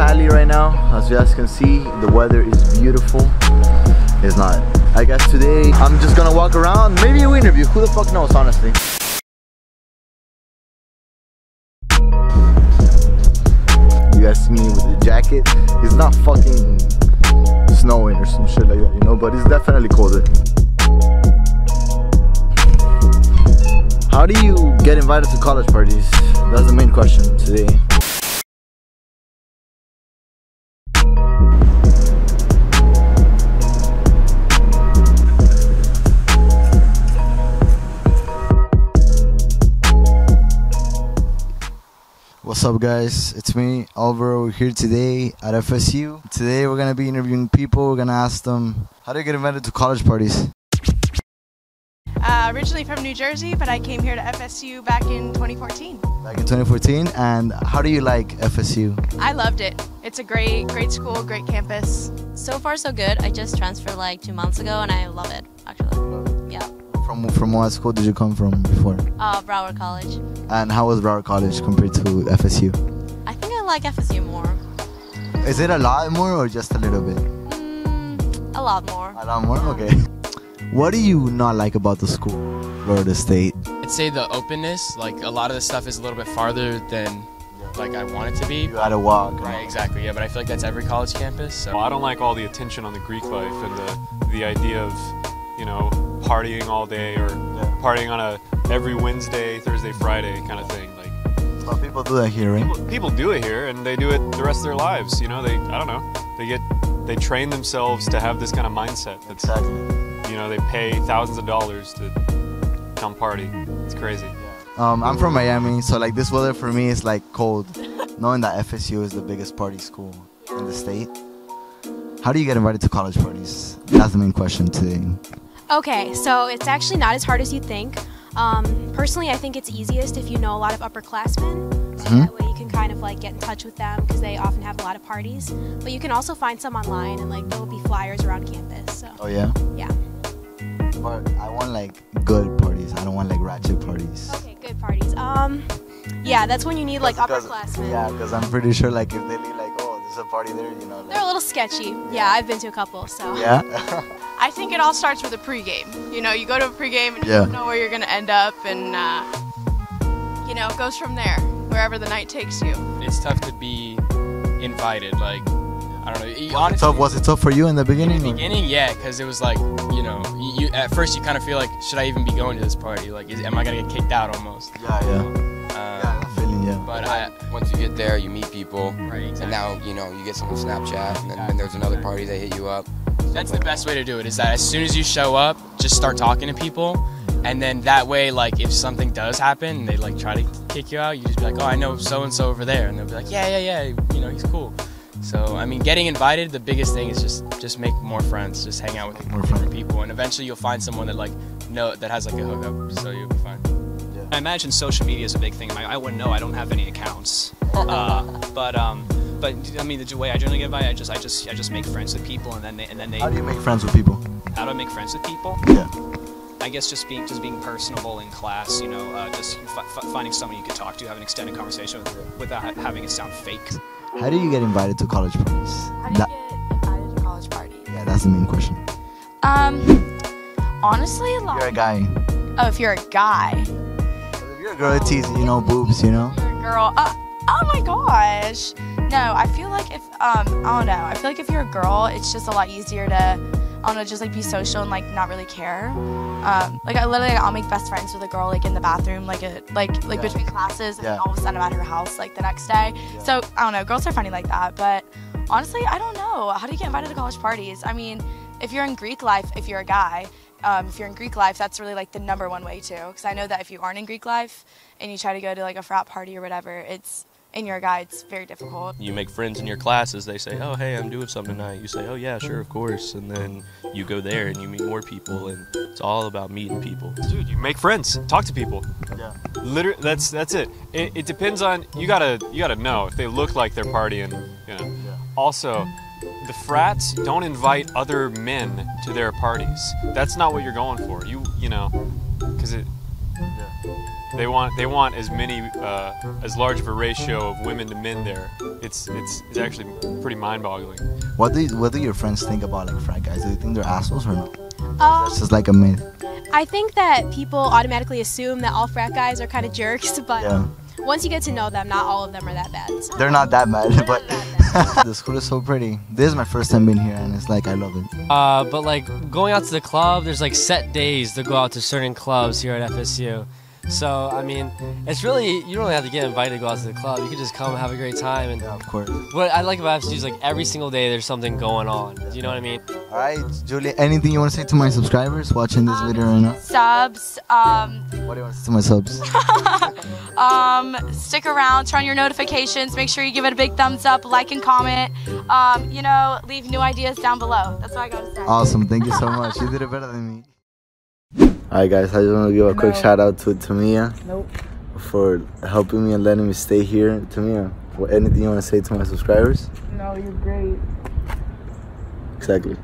Tally right now. As you guys can see, the weather is beautiful. It's not. I guess today I'm just gonna walk around. Maybe we interview. Who the fuck knows, honestly. You guys see me with the jacket. It's not fucking snowing or some shit like that, you know, but it's definitely colder. How do you get invited to college parties? That's the main question today. What's up guys? It's me, Alvaro, here today at FSU. Today we're gonna be interviewing people, we're gonna ask them how do you get invited to college parties? Uh, originally from New Jersey, but I came here to FSU back in 2014. Back in 2014 and how do you like FSU? I loved it. It's a great, great school, great campus. So far, so good. I just transferred like two months ago, and I love it. Actually, yeah. From from what school did you come from before? Uh, Broward College. And how was Broward College compared to FSU? I think I like FSU more. Is it a lot more or just a little bit? Mm, a lot more. A lot more? Okay. What do you not like about the school, Florida State? I'd say the openness, like a lot of the stuff is a little bit farther than like I want it to be. You gotta walk. Right, exactly. Yeah, but I feel like that's every college campus. So Well, I don't like all the attention on the Greek life and the the idea of, you know, partying all day or partying on a every Wednesday, Thursday, Friday kind of thing. Like But people do that here, right? people, people do it here and they do it the rest of their lives. You know, they I don't know. They get they train themselves to have this kind of mindset. That's Exactly. you know they pay thousands of dollars to come party. It's crazy. Um, I'm from Miami, so like this weather for me is like cold. Knowing that FSU is the biggest party school in the state. How do you get invited to college parties? That's the main question today. Okay, so it's actually not as hard as you think. Um, personally, I think it's easiest if you know a lot of upperclassmen. So Mhm. that way you can kind of like get in touch with them because they often have a lot of parties. But you can also find some online and like there will be flyers around campus. So Oh yeah. yeah. But I want like good parties. I don't want like ratchet parties. Okay, good parties. Um, yeah, that's when you need like upperclassmen. Yeah, because I'm pretty sure like if they leave like oh there's a party there, you know. They're a little sketchy. Yeah, I've been to a couple. So yeah. I think it all starts with a pregame. You know, you go to a pregame and you Yeah. don't know where you're going to end up, and, uh, you know, it goes from there, wherever the night takes you. it's tough to be invited. Like I don't know. you- was, it honestly, tough, was it tough for you in the in beginning? the or- beginning, yeah, because it was like you know, you, you at first you kind of feel like should I even be going to this party? Like, is, am I gonna get kicked out almost? Yeah, yeah. Uh, Yeah, that feeling, yeah. But I, once you get there, you meet people, right, exactly. and now you know you get some on Snapchat, and then, then there's another party they hit you up. That's the best way to do it. Is that as soon as you show up, just start talking to people, and then that way, like if something does happen, and they like try to kick you out, you just be like, oh, I know so and so over there, and they'll be like, yeah, yeah, yeah, you know, he's cool. So I mean, getting invited, the biggest thing is just just make more friends, just hang out with More different friends. people, and eventually you'll find someone that like know that has like a hookup, so you'll be fine. I imagine social media is a big thing. I, I wouldn't know. I don't have any accounts. Uh, but um, but I mean, the way I generally get by, I just I just I just make friends with people, and then they, and then they. How do you make friends with people? How do I make friends with people? Yeah. I guess just being just being personable in class. You know, uh, just f- f- finding someone you can talk to, have an extended conversation with, without ha- having it sound fake. How do you get invited to college parties? How do you get invited to college parties? yeah, that's the main question. Um, honestly, like, You're a guy. oh, if you're a guy, If you're a girl, it's easy, you know, boobs, you know. you're a girl. Uh, oh my gosh. No, I feel like if um, I don't know. I feel like if you're a girl, it's just a lot easier to, I don't know, just like be social and like not really care. Um, like I literally, I'll make best friends with a girl like in the bathroom, like a like like Yeah. between classes, and Yeah. then all of a sudden I'm at her house like the next day. So I don't know. Girls are funny like that, but honestly, I don't know. How do you get invited to college parties? I mean, if you're in Greek life, if you're a guy, um, if you're in Greek life, that's really like the number one way too. Because I know that if you aren't in Greek life and you try to go to like a frat party or whatever, it's and you're a guy, it's very difficult. You make friends in your classes. They say, "Oh, hey, I'm doing something tonight." You say, "Oh, yeah, sure, of course." And then you go there and you meet more people, and it's all about meeting people. Dude, you make friends, talk to people. Yeah. Literally, that's that's it. it. It depends on you gotta you gotta know if they look like they're partying. You know. Also, the frats don't invite other men to their parties. That's not what you're going for. You you know, because it. They want they want as many uh, as large of a ratio of women to men there. It's it's it's actually pretty mind-boggling. What do you, what do your friends think about like frat guys? Do you think they're assholes or not? Um, It's just like a myth. I think that people automatically assume that all frat guys are kind of jerks, but Yeah. once you get to know them, not all of them are that bad. So. They're not that bad, but the school is so pretty. This is my first time being here, and it's like I love it. Uh, but like going out to the club, there's like set days to go out to certain clubs here at FSU. So I mean, it's really you don't really have to get invited to go out to the club. You can just come and have a great time. And of course. What I like about FSU is like every single day there's something going on. Do you know what I mean? All right, Julie. Anything you want to say to my subscribers watching this video right now? Subs. Um, What do you want to say to my subs? um, stick around, turn on your notifications, make sure you give it a big thumbs up, like and comment. Um, you know, leave new ideas down below. That's all I gotta say. Awesome. Thank you so much. You did it better than me. All right, guys. I just want to give a quick No. shout out to Tamia Nope. for helping me and letting me stay here. Tamia, what, anything you want to say to my subscribers? No, you're great. Exactly.